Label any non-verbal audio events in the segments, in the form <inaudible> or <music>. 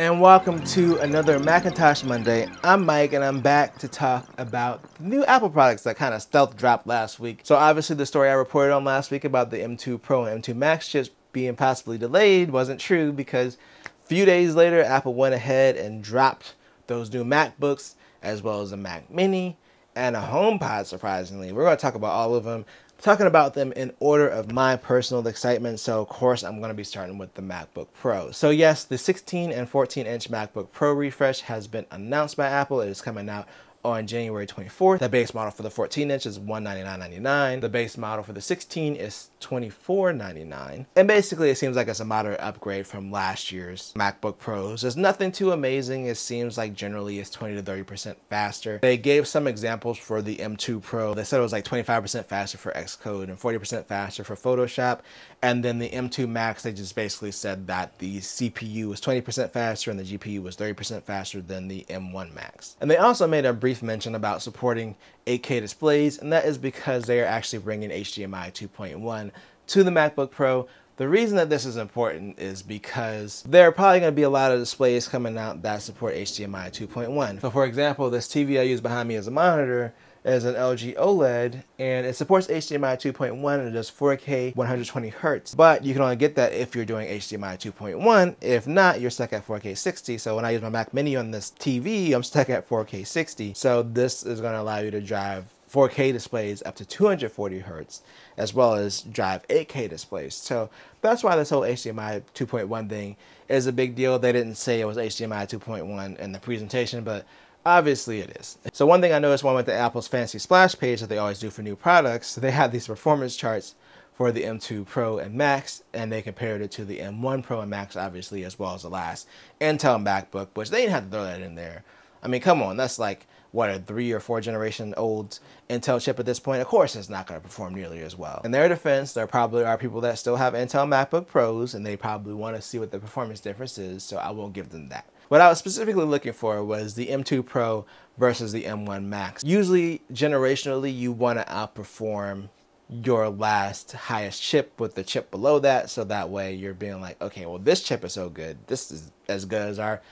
and welcome to another Macintosh Monday. I'm Mike and I'm back to talk about new Apple products that kind of stealth dropped last week. So obviously the story I reported on last week about the M2 Pro and M2 Max chips being possibly delayed wasn't true because a few days later Apple went ahead and dropped those new MacBooks as well as a Mac Mini and a HomePod surprisingly. We're going to talk about all of them talking about them in order of my personal excitement. So, of course, I'm going to be starting with the MacBook Pro. So, yes, the 16 and 14 inch MacBook Pro refresh has been announced by Apple. It is coming out on January 24th. The base model for the 14 inch is $199.99. The base model for the 16 is $24.99. And basically, it seems like it's a moderate upgrade from last year's MacBook Pros. There's nothing too amazing. It seems like generally it's 20 to 30% faster. They gave some examples for the M2 Pro. They said it was like 25% faster for Xcode and 40% faster for Photoshop. And then the M2 Max, they just basically said that the CPU was 20% faster and the GPU was 30% faster than the M1 Max. And they also made a brief brief mention about supporting 8K displays, and that is because they are actually bringing HDMI 2.1 to the MacBook Pro. The reason that this is important is because there are probably going to be a lot of displays coming out that support HDMI 2.1. So for example, this TV I use behind me as a monitor is an LG OLED and it supports HDMI 2.1 and it does 4K 120 hertz. But you can only get that if you're doing HDMI 2.1. If not, you're stuck at 4K 60. So when I use my Mac Mini on this TV, I'm stuck at 4K 60. So this is going to allow you to drive 4K displays up to 240 hertz, as well as drive 8K displays. So that's why this whole HDMI 2.1 thing is a big deal. They didn't say it was HDMI 2.1 in the presentation, but Obviously it is. So one thing I noticed when I went to Apple's fancy splash page that they always do for new products, they have these performance charts for the M2 Pro and Max, and they compared it to the M1 Pro and Max, obviously, as well as the last Intel MacBook, which they didn't have to throw that in there. I mean, come on, that's like, what, a three or four generation old Intel chip at this point? Of course, it's not going to perform nearly as well. In their defense, there probably are people that still have Intel MacBook Pros, and they probably want to see what the performance difference is, so I won't give them that. What I was specifically looking for was the M2 Pro versus the M1 Max. Usually, generationally, you want to outperform your last highest chip with the chip below that so that way you're being like okay well this chip is so good. This is as good as our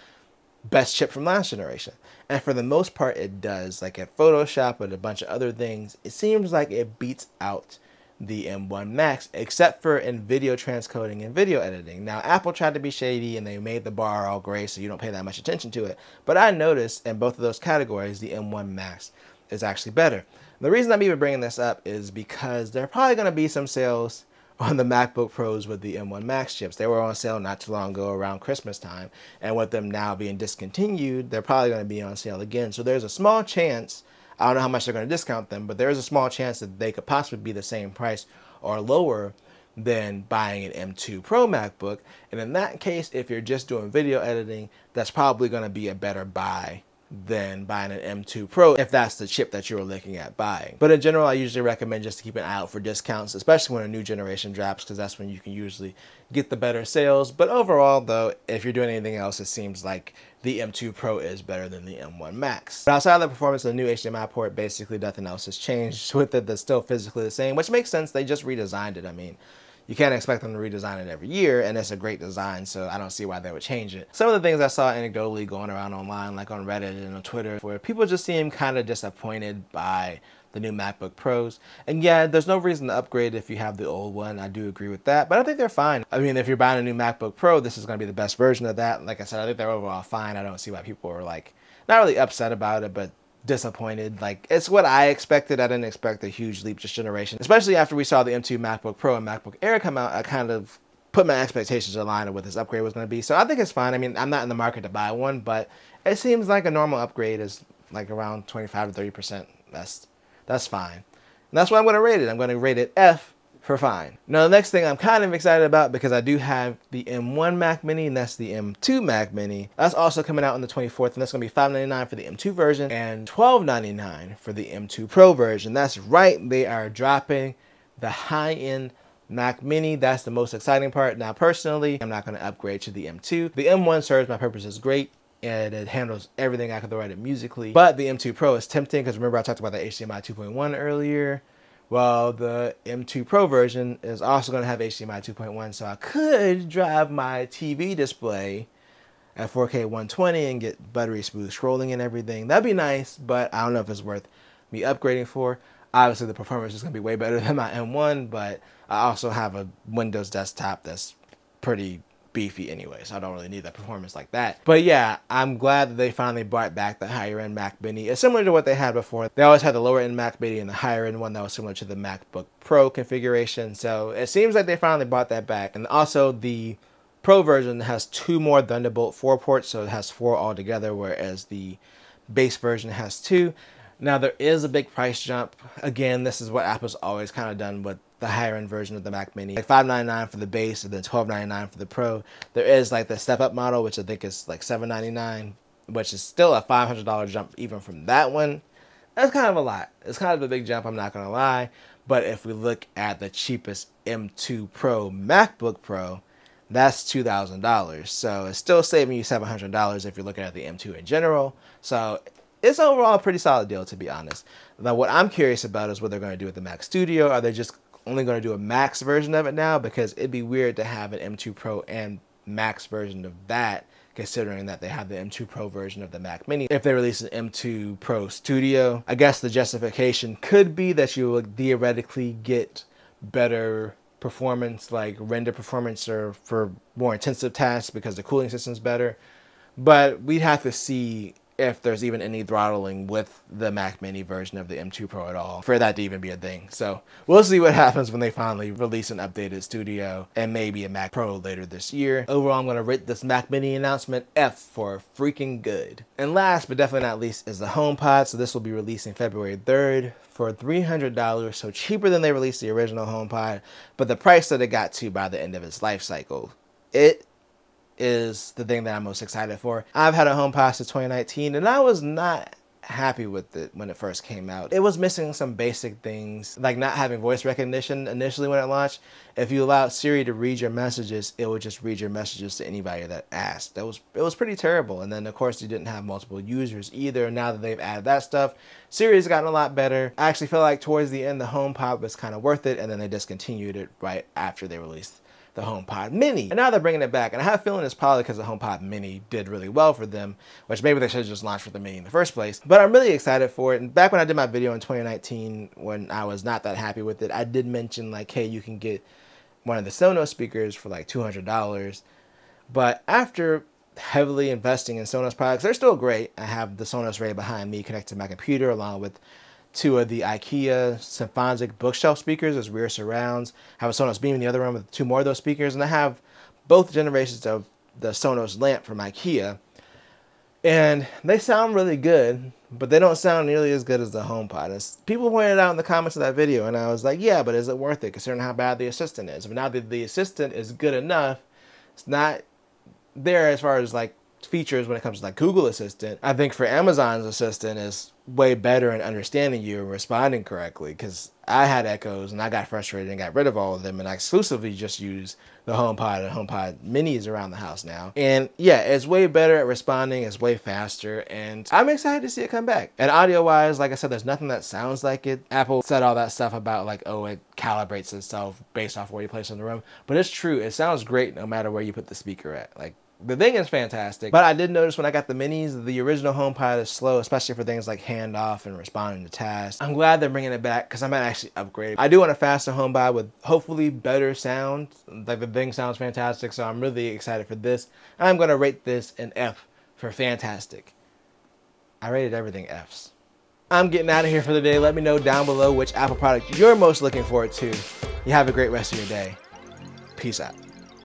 best chip from last generation. And for the most part it does. Like at photoshop and a bunch of other things it seems like it beats out the M1 Max, except for in video transcoding and video editing. Now, Apple tried to be shady and they made the bar all gray so you don't pay that much attention to it. But I noticed in both of those categories, the M1 Max is actually better. The reason I'm even bringing this up is because there are probably going to be some sales <laughs> on the MacBook Pros with the M1 Max chips. They were on sale not too long ago around Christmas time. And with them now being discontinued, they're probably going to be on sale again. So there's a small chance I don't know how much they're going to discount them, but there is a small chance that they could possibly be the same price or lower than buying an M2 Pro MacBook. And in that case, if you're just doing video editing, that's probably going to be a better buy than buying an M2 Pro if that's the chip that you're looking at buying. But in general, I usually recommend just to keep an eye out for discounts, especially when a new generation drops, because that's when you can usually get the better sales. But overall, though, if you're doing anything else, it seems like the M2 Pro is better than the M1 Max. But outside of the performance of the new HDMI port, basically nothing else has changed <laughs> with it. That's still physically the same, which makes sense. They just redesigned it. I mean, you can't expect them to redesign it every year, and it's a great design, so I don't see why they would change it. Some of the things I saw anecdotally going around online, like on Reddit and on Twitter, where people just seem kind of disappointed by the new MacBook Pros. And yeah, there's no reason to upgrade if you have the old one. I do agree with that, but I think they're fine. I mean, if you're buying a new MacBook Pro, this is going to be the best version of that. Like I said, I think they're overall fine. I don't see why people are like, not really upset about it, but disappointed. Like it's what I expected. I didn't expect a huge leap this generation, especially after we saw the M2 MacBook Pro and MacBook Air come out. I kind of put my expectations in line of what this upgrade was going to be. So I think it's fine. I mean, I'm not in the market to buy one, but it seems like a normal upgrade is like around 25 to 30 percent. That's that's fine. And that's why I'm going to rate it. I'm going to rate it F for fine. Now the next thing I'm kind of excited about because I do have the M1 Mac Mini and that's the M2 Mac Mini. That's also coming out on the 24th and that's going to be $5.99 for the M2 version and $12.99 for the M2 Pro version. That's right, they are dropping the high-end Mac Mini, that's the most exciting part. Now personally, I'm not going to upgrade to the M2. The M1 serves my purposes great and it handles everything I can throw at it musically. But the M2 Pro is tempting because remember I talked about the HDMI 2.1 earlier. Well, the M2 Pro version is also going to have HDMI 2.1, so I could drive my TV display at 4K 120 and get buttery smooth scrolling and everything. That'd be nice, but I don't know if it's worth me upgrading for. Obviously, the performance is going to be way better <laughs> than my M1, but I also have a Windows desktop that's pretty beefy anyways. I don't really need that performance like that. But yeah, I'm glad that they finally brought back the higher end Mac Mini. It's similar to what they had before. They always had the lower end Mac Mini and the higher end one that was similar to the MacBook Pro configuration. So it seems like they finally brought that back. And also the Pro version has two more Thunderbolt 4 ports, so it has four altogether, whereas the base version has two. Now there is a big price jump. Again, this is what Apple's always kind of done with the higher end version of the Mac Mini. Like 599 for the base and then 1299 for the Pro. There is like the step up model, which I think is like 799, which is still a $500 jump even from that one. That's kind of a lot. It's kind of a big jump, I'm not to lie. But if we look at the cheapest M2 Pro MacBook Pro, that's $2,000. So it's still saving you $700 if you're looking at the M2 in general. So it's overall a pretty solid deal, to be honest. Now, what I'm curious about is what they're going to do with the Mac Studio. Are they just only going to do a Max version of it now? Because it'd be weird to have an M2 Pro and Max version of that, considering that they have the M2 Pro version of the Mac Mini. If they release an M2 Pro Studio, I guess the justification could be that you would theoretically get better performance, like render performance or for more intensive tasks because the cooling system's better. But we'd have to see if there's even any throttling with the Mac Mini version of the M2 Pro at all for that to even be a thing. So we'll see what <laughs> happens when they finally release an updated Studio and maybe a Mac Pro later this year. Overall, I'm going to rate this Mac Mini announcement F for freaking good. And last but definitely not least is the HomePod. So this will be releasing February 3rd for $300, so cheaper than they released the original HomePod, but the price that it got to by the end of its life cycle. It is the thing that I'm most excited for. I've had a home HomePod since 2019 and I was not happy with it when it first came out. It was missing some basic things, like not having voice recognition initially when it launched. If you allowed Siri to read your messages, it would just read your messages to anybody that asked. That was it was pretty terrible. And then of course you didn't have multiple users either. Now that they've added that stuff, Siri's gotten a lot better. I actually feel like towards the end the HomePod was kind of worth it, and then they discontinued it right after they released the HomePod Mini. And now they're bringing it back. And I have a feeling it's probably because the HomePod Mini did really well for them, which maybe they should have just launched with the Mini in the first place. But I'm really excited for it. And back when I did my video in 2019, when I was not that happy with it, I did mention like, hey, you can get one of the Sonos speakers for like $200. But after heavily investing in Sonos products, they're still great. I have the Sonos Ray behind me connected to my computer along with two of the IKEA Symfonisk bookshelf speakers as rear surrounds. I have a Sonos Beam in the other room with two more of those speakers, and I have both generations of the Sonos lamp from IKEA. And they sound really good, but they don't sound nearly as good as the HomePod. As people pointed out in the comments of that video, and I was like, yeah, but is it worth it considering how bad the assistant is? But now that the assistant is good enough, it's not there as far as like features when it comes to like Google Assistant. I think for Amazon's Assistant is way better in understanding you and responding correctly because I had echoes and I got frustrated and got rid of all of them and I exclusively just use the HomePod and HomePod minis around the house now. And yeah, it's way better at responding, it's way faster, and I'm excited to see it come back. And audio wise, like I said, there's nothing that sounds like it. Apple said all that stuff about like, oh, it calibrates itself based off where you place it in the room. But it's true, it sounds great no matter where you put the speaker at. Like the thing is fantastic. But I did notice when I got the minis, the original HomePod is slow, especially for things like handoff and responding to tasks. I'm glad they're bringing it back because I might actually upgrade. I do want a faster HomePod with hopefully better sound. Like the thing sounds fantastic, so I'm really excited for this. I'm to rate this an F for fantastic. I rated everything Fs. I'm getting out of here for the day. Let me know down below which Apple product you're most looking forward to. You have a great rest of your day. Peace out.